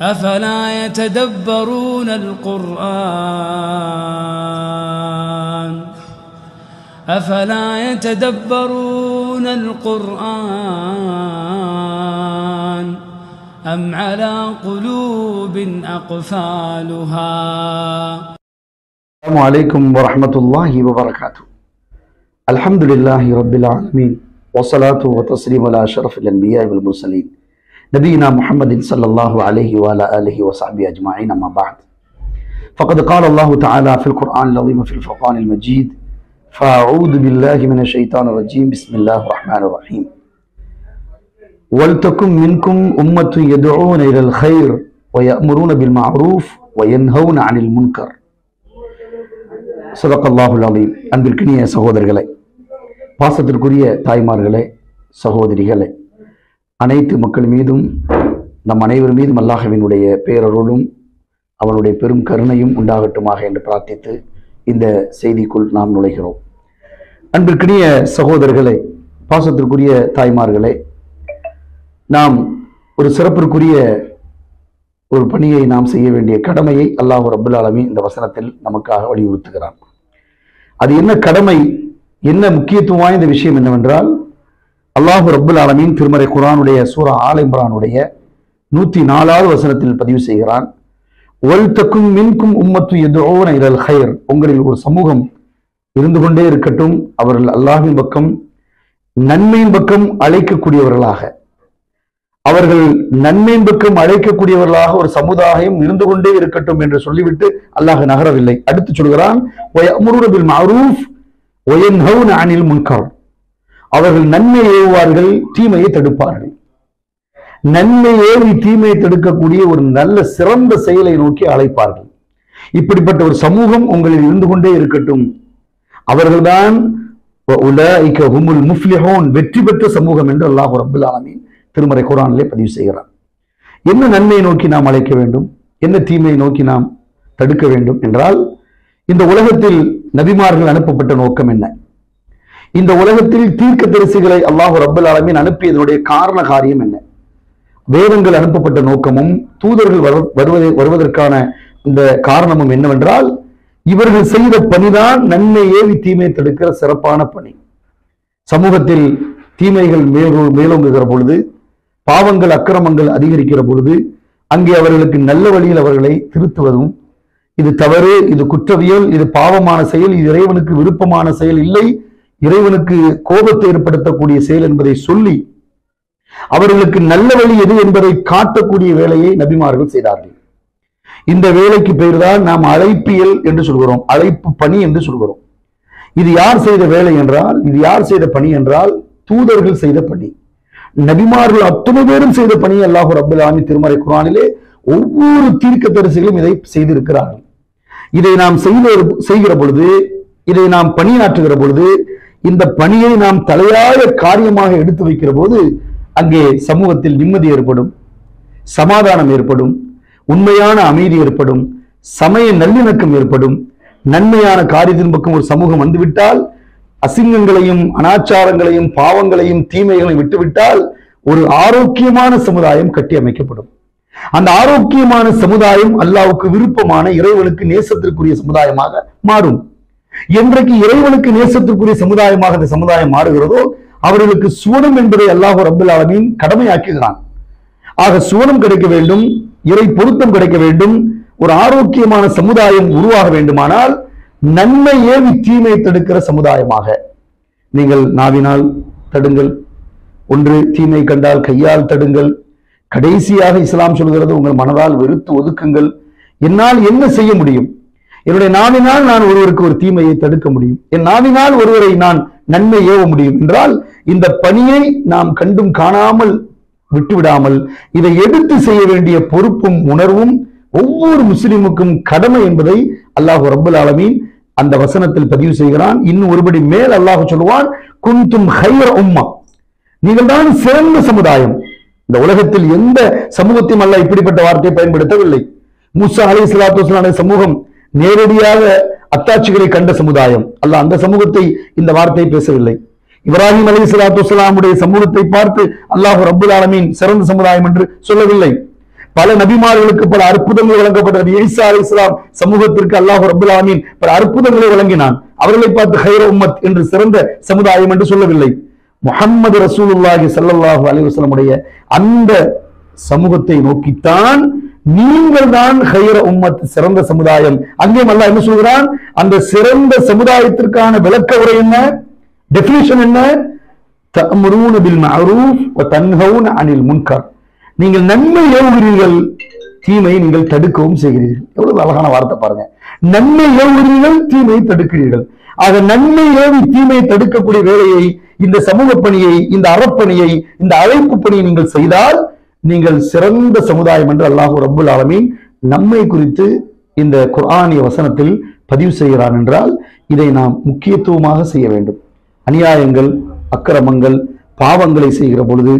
أفلا يتدبرون القرآن؟ أفلا يتدبرون القرآن؟ أم على قلوب أقفالها؟ السلام عليكم ورحمة الله وبركاته. الحمد لله رب العالمين والصلاة والتسليم على أشرف الأنبياء والمرسلين. نبينا محمد صلى الله عليه وعلى آله وصحبه أجمعين أما بعد فقد قال الله تعالى في القرآن العظيم في الفرقان المجيد فأعوذ بالله من الشيطان الرجيم بسم الله الرحمن الرحيم ولتكن منكم أمة يدعون إلى الخير ويأمرون بالمعروف وينهون عن المنكر சதக்கல்லாஹுல் அலீம் அன்பிற்கினிய சகோதரர்களே பாசத்திற்குரிய தாய்மார்களே சகோதரிகளே அனைத்து மக்கள் மீதும் நம் அனைவர் மீதும் அல்லாஹவினுடைய பேரருளும் அவனுடைய பெரும் கருணையும் உண்டாகட்டுமாக என்று பிரார்த்தித்து இந்த செய்திக்குள் நாம் நுழைகிறோம். அன்பிற்கினிய சகோதரர்களே பாசத்திற்குரிய தாய்மார்களே நாம் ஒரு சிறப்பிற்குரிய ஒரு பணியை நாம் செய்ய வேண்டிய கடமையை அல்லாஹ் ரபுல் ஆலமீன் இந்த வசனத்தில் நமக்காக வலியுறுத்துகிறான். அது என்ன கடமை என்ன முக்கியத்துவம் வாய்ந்த விஷயம் என்னவென்றால் அல்லாஹ் ரபுல் ஆலமீன் திருமறை குரானுடைய சூரா ஆல் இம்ரானுடைய நூத்தி நாலாவது வசனத்தில் பதிவு செய்கிறான். ஒல் மின்கும் உம்மத்து எதுவோன இரல் ஹயர் உங்களில் ஒரு சமூகம் இருந்து கொண்டே இருக்கட்டும் அவர்கள் அல்லாஹின் பக்கம் நன்மையின் பக்கம் அழைக்கக்கூடியவர்களாக. அவர்கள் நன்மையின் பக்கம் அழைக்கக்கூடியவர்களாக ஒரு சமுதாயம் இருந்து கொண்டே இருக்கட்டும் என்று சொல்லிவிட்டு அல்லாஹ் நகரவில்லை. அடுத்து சொல்கிறான் அனில் அவர்கள் நன்மை ஏவுவார்கள் தீமையை தடுப்பார்கள். நன்மை ஏவி தீமையை தடுக்கக்கூடிய ஒரு நல்ல சிறந்த செயலை நோக்கி அழைப்பார்கள். இப்படிப்பட்ட ஒரு சமூகம் உங்களில் இருந்து கொண்டே இருக்கட்டும். அவர்கள்தான் உலாயிக ஹுமுல் வெற்றி பெற்ற சமூகம் என்று அல்லாஹு ரப்பல் ஆலமீன் திருமறை குரானிலே பதிவு செய்கிறார். என்ன நன்மையை நோக்கி நாம் அழைக்க வேண்டும்? என்ன தீமையை நோக்கி நாம் தடுக்க வேண்டும் என்றால் இந்த உலகத்தில் நபிமார்கள் அனுப்பப்பட்ட நோக்கம் என்ன? இந்த உலகத்தில் தீர்க்க தரிசிகளை அல்லாஹு ரப்பல் ஆலமீன் அனுப்பியதனுடைய காரண காரியம் என்ன? வேதங்கள் அனுப்பப்பட்ட நோக்கமும் தூதர்கள் வரு- வருவதை வருவதற்கான இந்த காரணமும் என்னவென்றால் இவர்கள் செய்த பணிதான் நன்மை ஏவி தீமை தடுக்கிற சிறப்பான பணி. சமூகத்தில் தீமைகள் மேலோ மேலோங்குகிற பொழுது பாவங்கள் அக்கிரமங்கள் அதிகரிக்கிற பொழுது அங்கே அவர்களுக்கு நல்ல வழியில் அவர்களை திருத்துவதும் இது தவறு இது குற்றவியல் இது பாவமான செயல் இது இறைவனுக்கு விருப்பமான செயல் இல்லை இறைவனுக்கு கோபத்தை ஏற்படுத்தக்கூடிய செயல் என்பதை சொல்லி அவர்களுக்கு நல்ல வழி எது என்பதை காட்டக்கூடிய வேலையை நபிமார்கள் செய்தார்கள். இந்த வேலைக்கு பெயர்தான் நாம் அழைப்பியல் என்று சொல்கிறோம் அழைப்பு பணி என்று சொல்கிறோம். இது யார் செய்த வேலை என்றால் இது யார் செய்த பணி என்றால் தூதர்கள் செய்த பணி. நபிமார்கள் அத்தனை பேரும் செய்த பணி அல்லாஹு ரபுல் ஆமி திருமறை குரானிலே ஒவ்வொரு தீர்க்க தரிசிகளும் இதை செய்திருக்கிறார்கள். இதை நாம் செய்த செய்கிற பொழுது இதை நாம் பணியாற்றுகிற பொழுது இந்த பணியை நாம் தலையாய காரியமாக எடுத்து வைக்கிற போது அங்கே சமூகத்தில் நிம்மதி ஏற்படும் சமாதானம் ஏற்படும் உண்மையான அமைதி ஏற்படும் சமய நல்லிணக்கம் ஏற்படும். நன்மையான காரியத்தின் பக்கம் ஒரு சமூகம் வந்துவிட்டால் அசிங்கங்களையும் அனாச்சாரங்களையும் பாவங்களையும் தீமைகளையும் விட்டுவிட்டால் ஒரு ஆரோக்கியமான சமுதாயம் கட்டி அமைக்கப்படும். அந்த ஆரோக்கியமான சமுதாயம் அல்லாவுக்கு விருப்பமான இறைவனுக்கு நேசத்திற்குரிய சமுதாயமாக மாறும். என்றைக்கு இறைவனுக்கு நேசத்திற்குரிய சமுதாயமாக இந்த சமுதாயம் மாறுகிறதோ அவர்களுக்கு சுவனம் என்பதை அல்லாஹ் ரபுல் ஆலமின் கடமையாக்குகிறான். ஆக சுவனம் கிடைக்க வேண்டும் இறை பொருத்தம் கிடைக்க வேண்டும் ஒரு ஆரோக்கியமான சமுதாயம் உருவாக வேண்டுமானால் நன்மை ஏவி தீமை தடுக்கிற சமுதாயமாக? நீங்கள் நாவினால் தடுங்கள். ஒன்று தீமை கண்டால் கையால் தடுங்கள். கடைசியாக இஸ்லாம் சொல்கிறது உங்கள் மனதால் வெறுத்து ஒதுக்குங்கள். என்னால் என்ன செய்ய முடியும்? என்னுடைய நாவினால் நான் ஒருவருக்கு ஒரு தீமையை தடுக்க முடியும். என் நாவினால் ஒருவரை நான் நன்மை ஏவ முடியும். என்றால் இந்த பணியை நாம் கண்டும் காணாமல் விட்டுவிடாமல் இதை எடுத்து செய்ய வேண்டிய பொறுப்பும் உணர்வும் ஒவ்வொரு முஸ்லிமுக்கும் கடமை என்பதை அல்லாஹ் ரபுல் ஆலமீன் அந்த வசனத்தில் பதிவு செய்கிறான். இன்னும் ஒருபடி மேல் அல்லாஹ் சொல்லுவான் குந்தும் ஹைர உம்மா. நீங்கள் தான் சிறந்த சமுதாயம். இந்த உலகத்தில் எந்த சமூகத்தையும் அல்ல இப்படிப்பட்ட வார்த்தையை பயன்படுத்தவில்லை. முசா அலி சலாத்து சமூகம் நேரடியாக அத்தாட்சிகளை கண்ட சமுதாயம். அல்ல அந்த சமூகத்தை இந்த வார்த்தை பேசவில்லை. இப்ராஹிம் அலி சலாத்து சமூகத்தை பார்த்து அல்லாஹு ரப்புல் ஆலமீன் சிறந்த சமுதாயம் என்று சொல்லவில்லை. பல நபிமார்களுக்கு பல அற்புதங்கள் வழங்கப்பட்டது. ஈசா அலி இஸ்லாம் சமூகத்திற்கு அல்லாஹு ரபுல் ஆலமீன் பல அற்புதங்களை வழங்கினான். அவர்களை பார்த்து ஹைர உம்மத் என்று சிறந்த சமுதாயம் என்று சொல்லவில்லை. முஹம்மது ரசூலுல்லாஹி ஸல்லல்லாஹு அலி வஸ்லமுடைய அந்த சமூகத்தை நோக்கித்தான் நீங்கள் தான் ஹைர உம்மத் சிறந்த சமுதாயம். அங்கேயும் அல்லாஹ் என்ன சொல்கிறான்? அந்த சிறந்த சமுதாயத்திற்கான விளக்க உரை என்ன? டெபினிஷன் என்ன? தஅமுரூன பில் மஅரூஃப் வ தன்ஹவுன அனில் முன்கர். நீங்கள் நன்மை ஏவுகிறீர்கள் தீமையை நீங்கள் தடுக்கவும் செய்கிறீர்கள். எவ்வளவு அழகான வார்த்தை பாருங்க. நன்மை ஏவுகிறீர்கள் தீமையை தடுக்கிறீர்கள். ஆக நன்மை ஏவி தீமையை தடுக்கக்கூடிய வேலையை இந்த சமூக பணியை இந்த அறப்பணியை இந்த அழைப்பு பணியை நீங்கள் செய்தால் நீங்கள் சிறந்த சமுதாயம் என்று அல்லாஹு ரபுல் ஆலமீன் நம்மை குறித்து இந்த குர்ஆனிய வசனத்தில் பதிவு செய்கிறான் என்றால் இதை நாம் முக்கியத்துவமாக செய்ய வேண்டும். அநியாயங்கள் அக்கிரமங்கள் பாவங்களை செய்கிற பொழுது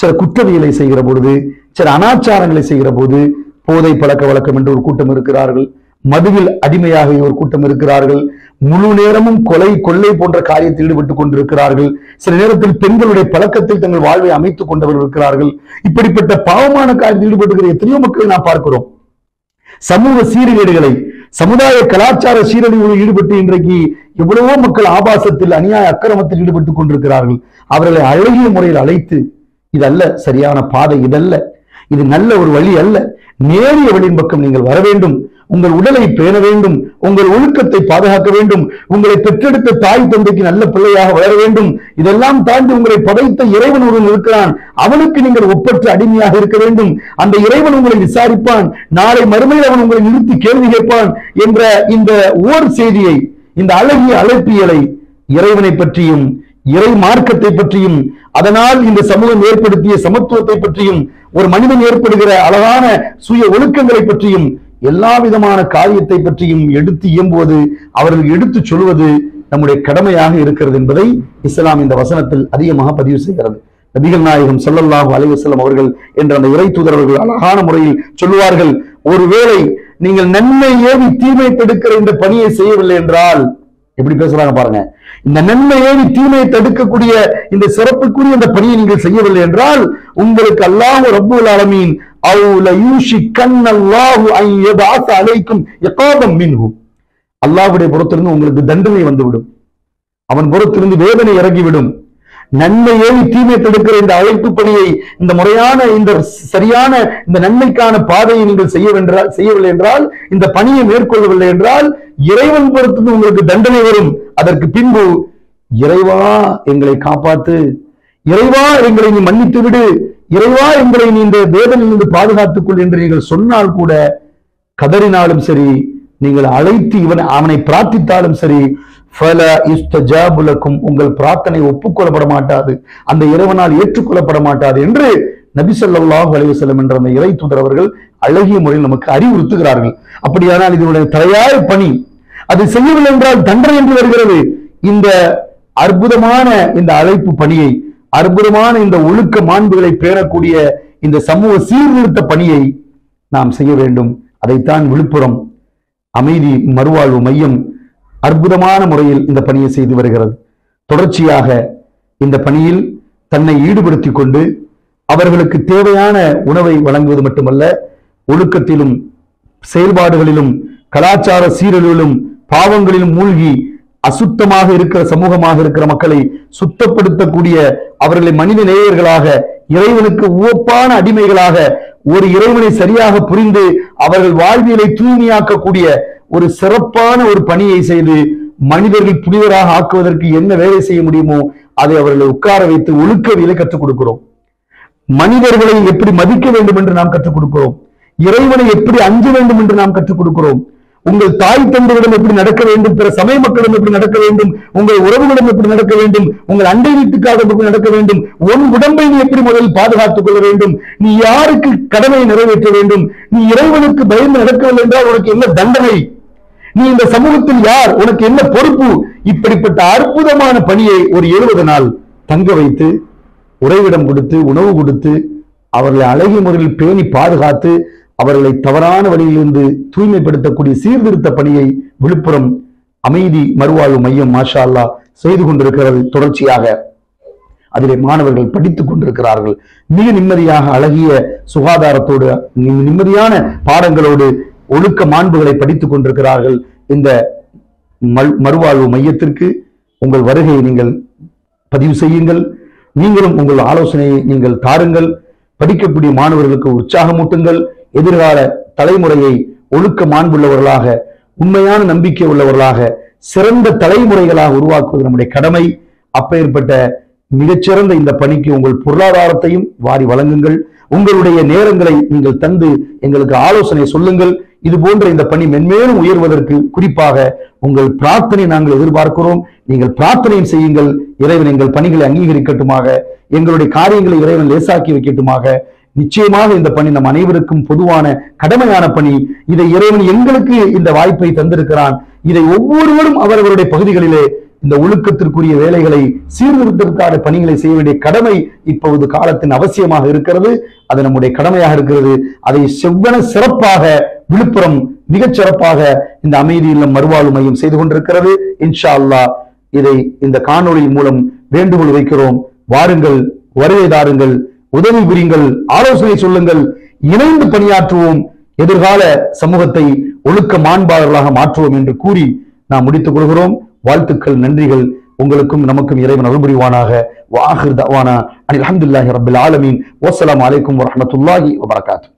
சில குற்றவியலை செய்கிற பொழுது சில அனாச்சாரங்களை செய்கிற போது போதை பழக்க வழக்கம் என்று ஒரு கூட்டம் இருக்கிறார்கள். மதுவில் அடிமையாக ஒரு கூட்டம் இருக்கிறார்கள். முழு நேரமும் கொலை கொள்ளை போன்ற காரியத்தில் ஈடுபட்டுக் கொண்டிருக்கிறார்கள். சில நேரத்தில் பெண்களுடைய பழக்கத்தில் தங்கள் வாழ்வை அமைத்துக் கொண்டவர்கள் இருக்கிறார்கள். இப்படிப்பட்ட பாவமான காரியத்தில் ஈடுபட்டுகிற எத்தனையோ மக்களை நாம் பார்க்கிறோம். சமூக சீர்கேடுகளை சமுதாய கலாச்சார சீரழிவுகளில் ஈடுபட்டு இன்றைக்கு எவ்வளவோ மக்கள் ஆபாசத்தில் அநியாய அக்கிரமத்தில் ஈடுபட்டுக் கொண்டிருக்கிறார்கள். அவர்களை அழகிய முறையில் அழைத்து இதல்ல சரியான பாதை இதல்ல. இது நல்ல ஒரு வழி அல்ல. நேரிய வழியின் பக்கம் நீங்கள் வர வேண்டும். உங்கள் உடலை பேண வேண்டும் உங்கள் ஒழுக்கத்தை பாதுகாக்க வேண்டும் உங்களை பெற்றெடுத்த தாய் தந்தைக்கு நல்ல பிள்ளையாக வளர வேண்டும். இதெல்லாம் தாண்டி உங்களை படைத்த இறைவன் ஒருவன் இருக்கிறான். அவனுக்கு நீங்கள் ஒப்பற்ற அடிமையாக இருக்க வேண்டும். அந்த இறைவன் உங்களை விசாரிப்பான். நாளை மறுமையில் அவன் உங்களை நிறுத்தி கேள்வி கேட்பான் என்ற இந்த ஓர் செய்தியை இந்த அழகிய அழைப்பியலை இறைவனை பற்றியும் இறை மார்க்கத்தை பற்றியும் அதனால் இந்த சமூகம் ஏற்படுத்திய சமத்துவத்தை பற்றியும் ஒரு மனிதன் ஏற்படுகிற அழகான சுய ஒழுக்கங்களை பற்றியும் எல்லா விதமான காரியத்தை பற்றியும் எடுத்து இயம்புவது அவர்கள் எடுத்து சொல்வது நம்முடைய கடமையாக இருக்கிறது என்பதை இஸ்லாம் இந்த வசனத்தில் அதிகமாக பதிவு செய்கிறது. நபிகள் நாயகம் சொல்லல்லாஹு அலைஹி அவர்கள் என்ற அந்த இறை தூதரவர்கள் அழகான முறையில் சொல்லுவார்கள் ஒருவேளை நீங்கள் நன்மை ஏவி தீமை தடுக்கிற இந்த பணியை செய்யவில்லை என்றால் எப்படி பேசுறாங்க பாருங்க. இந்த நன்மையை தீமையை தடுக்கக்கூடிய இந்த சிறப்புக்குரிய இந்த பணியை நீங்கள் செய்யவில்லை என்றால் உங்களுக்கு அல்லாஹ் ரப்புல் ஆலமீன் அவுல யூஷி அல்லாஹு ஐயதாச அழைக்கும் எக்காதம் இகாபம் மின்ஹு. அல்லாஹுடைய புறத்திலிருந்து உங்களுக்கு தண்டனை வந்துவிடும். அவன் புறத்திலிருந்து வேதனை இறங்கிவிடும். நன்மையை தீமை தடுக்கிற இந்த அழைப்பு பணியை இந்த முறையான இந்த சரியான இந்த நன்மைக்கான பாதையை நீங்கள் செய்யவென்றால் செய்யவில்லை என்றால் இந்த பணியை மேற்கொள்ளவில்லை என்றால் இறைவன் பொறுத்து உங்களுக்கு தண்டனை வரும். அதற்கு பின்பு இறைவா எங்களை காப்பாத்து. இறைவா எங்களை நீ மன்னித்து விடு. இறைவா எங்களை நீ இந்த வேதனிலிருந்து பாதுகாத்துக் கொள் என்று நீங்கள் சொன்னால் கூட கதறினாலும் சரி நீங்கள் அழைத்து இவன் அவனை பிரார்த்தித்தாலும் சரி ஃபல இஸ்தஜாபுலக்கும் உங்கள் பிரார்த்தனை ஒப்புக்கொள்ளப்பட மாட்டாது அந்த இறைவனால் ஏற்றுக்கொள்ளப்பட மாட்டாது என்று நபி சொல்லாஹு அலைஹி என்ற அந்த இறை தூதர் அவர்கள் அழகிய முறையில் நமக்கு அறிவுறுத்துகிறார்கள். அப்படியானால் இதனுடைய தலையாய பணி அது செய்யவில்லை என்றால் தண்டனை என்று வருகிறது. இந்த அற்புதமான இந்த அழைப்பு பணியை அற்புதமான இந்த ஒழுக்க மாண்புகளை பேணக்கூடிய இந்த சமூக சீர்திருத்த பணியை நாம் செய்ய வேண்டும். அதைத்தான் விழுப்புரம் அமைதி மறுவாழ்வு மையம் அற்புதமான முறையில் இந்த பணியை செய்து வருகிறது. தொடர்ச்சியாக இந்த பணியில் தன்னை ஈடுபடுத்தி கொண்டு அவர்களுக்கு தேவையான உணவை வழங்குவது மட்டுமல்ல ஒழுக்கத்திலும் செயல்பாடுகளிலும் கலாச்சார சீரழிவிலும் பாவங்களிலும் மூழ்கி அசுத்தமாக இருக்கிற சமூகமாக இருக்கிற மக்களை சுத்தப்படுத்தக்கூடிய அவர்களை மனித நேயர்களாக இறைவனுக்கு உவப்பான அடிமைகளாக ஒரு இறைவனை சரியாக புரிந்து அவர்கள் வாழ்வியலை தூய்மையாக்கக்கூடிய ஒரு சிறப்பான ஒரு பணியை செய்து மனிதர்கள் புனிதராக ஆக்குவதற்கு என்ன வேலை செய்ய முடியுமோ அதை அவர்களை உட்கார வைத்து ஒழுக்கவியலை கற்றுக் கொடுக்கிறோம். மனிதர்களை எப்படி மதிக்க வேண்டும் என்று நாம் கற்றுக் கொடுக்கிறோம். இறைவனை எப்படி அஞ்ச வேண்டும் என்று நாம் கற்றுக் கொடுக்கிறோம். உங்கள் தாய் தந்தையிடம் எப்படி நடக்க வேண்டும் பிற சமய மக்களிடம் எப்படி நடக்க வேண்டும் உங்கள் உறவுகளிடம் எப்படி நடக்க வேண்டும் உங்கள் அண்டை வீட்டுக்காக எப்படி நடக்க வேண்டும் உன் உடம்பை நீ எப்படி முதலில் பாதுகாத்துக் கொள்ள வேண்டும் நீ யாருக்கு கடமையை நிறைவேற்ற வேண்டும் நீ இறைவனுக்கு பயந்து நடக்கவில்லை என்றால் உனக்கு என்ன தண்டனை? நீ இந்த சமூகத்தில் யார்? உனக்கு என்ன பொறுப்பு? இப்படிப்பட்ட அற்புதமான பணியை ஒரு எழுபது நாள் தங்க வைத்து உறைவிடம் கொடுத்து உணவு கொடுத்து அவர்களை அழகிய முறையில் பேணி பாதுகாத்து அவர்களை தவறான வழியிலிருந்து தூய்மைப்படுத்தக்கூடிய சீர்திருத்த பணியை விழுப்புரம் அமைதி மறுவாழ்வு மையம் மாஷா அல்லா செய்து கொண்டிருக்கிறது தொடர்ச்சியாக. அதிலே மாணவர்கள் படித்துக் கொண்டிருக்கிறார்கள். மிக நிம்மதியாக அழகிய சுகாதாரத்தோடு நிம்மதியான பாடங்களோடு ஒழுக்க மாண்புகளை படித்துக் கொண்டிருக்கிறார்கள் இந்த மல்- மறுவாழ்வு மையத்திற்கு. உங்கள் வருகையை நீங்கள் பதிவு செய்யுங்கள். நீங்களும் உங்கள் ஆலோசனையை நீங்கள் தாருங்கள். படிக்கக்கூடிய மாணவர்களுக்கு உற்சாகமூட்டுங்கள். எதிர்கால தலைமுறையை ஒழுக்க மாண்புள்ளவர்களாக உண்மையான நம்பிக்கை உள்ளவர்களாக சிறந்த தலைமுறைகளாக உருவாக்குவது நம்முடைய கடமை. அப்பேற்பட்ட மிகச்சிறந்த இந்த பணிக்கு உங்கள் பொருளாதாரத்தையும் வாரி வழங்குங்கள். உங்களுடைய நேரங்களை நீங்கள் தந்து எங்களுக்கு ஆலோசனை சொல்லுங்கள். இது போன்ற இந்த பணி மென்மேலும் உயர்வதற்கு குறிப்பாக உங்கள் பிரார்த்தனை நாங்கள் எதிர்பார்க்கிறோம். நீங்கள் பிரார்த்தனையும் செய்யுங்கள். இறைவன் எங்கள் பணிகளை அங்கீகரிக்கட்டுமாக எங்களுடைய காரியங்களை இறைவன் லேசாக்கி வைக்கட்டுமாக. நிச்சயமாக இந்த பணி நம் அனைவருக்கும் பொதுவான கடமையான பணி. இதை இறைவன் எங்களுக்கு இந்த வாய்ப்பை தந்திருக்கிறான். இதை ஒவ்வொருவரும் அவரவருடைய பகுதிகளிலே இந்த ஒழுக்கத்திற்குரிய வேலைகளை சீர்திருத்தத்திற்கான பணிகளை செய்ய வேண்டிய கடமை இப்பொழுது காலத்தின் அவசியமாக இருக்கிறது. அது நம்முடைய கடமையாக இருக்கிறது. அதை செவ்வன சிறப்பாக விழுப்புரம் மிகச் சிறப்பாக இந்த அமைதி இல்லம் மறுவாழ்வு மையம் செய்து கொண்டிருக்கிறது. இன்ஷா அல்லா இதை இந்த காணொளி மூலம் வேண்டுகோள் வைக்கிறோம். வாருங்கள் வருகை தாருங்கள் உதவி புரியுங்கள் ஆலோசனை சொல்லுங்கள் இணைந்து பணியாற்றுவோம் எதிர்கால சமூகத்தை ஒழுக்க மாண்பாளர்களாக மாற்றுவோம் என்று கூறி நாம் முடித்துக் கொள்கிறோம். வாழ்த்துக்கள் நன்றிகள். உங்களுக்கும் நமக்கும் இறைவன் அருள்புரிவானாக. வாஹிர் தவானா. அனில் அஹமதுல்லாஹி ரபில் ஆலமீன். வசலாம் அலைக்கும் வரமத்துல்லாஹி வபரகாத்து